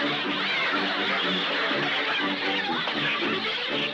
I'm sorry.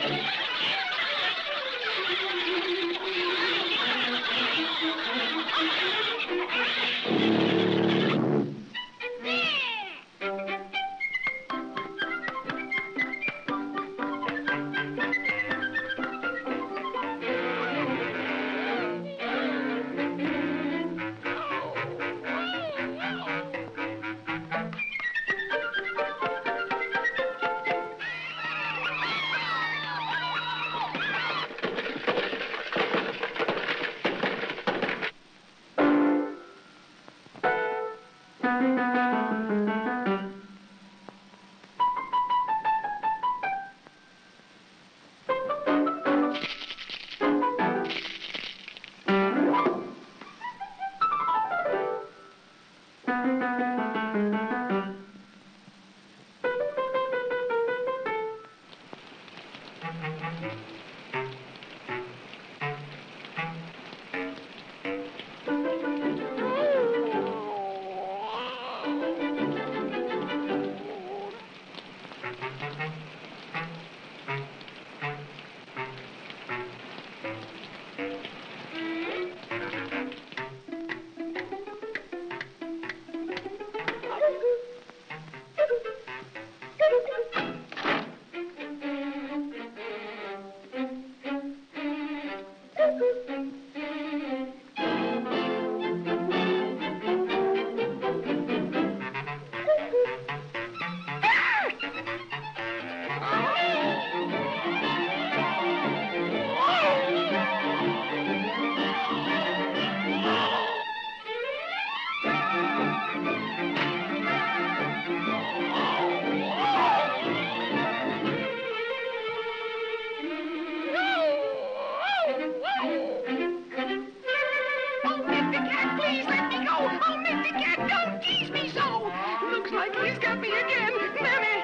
Like he's got me again. Mammy,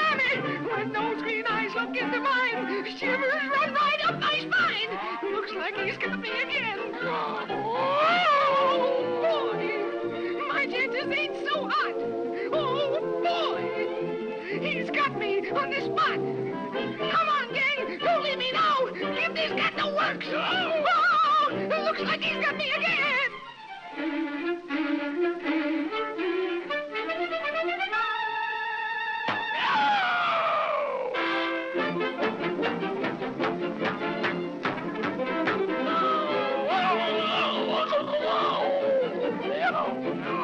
Mammy, when those green eyes look into mine, shivers run right up my spine. Looks like he's got me again. Oh, boy, my chances ain't so hot. Oh, boy, he's got me on the spot. Come on, gang, don't leave me now. Give this cat the works. Oh, looks like he's got me again. piano.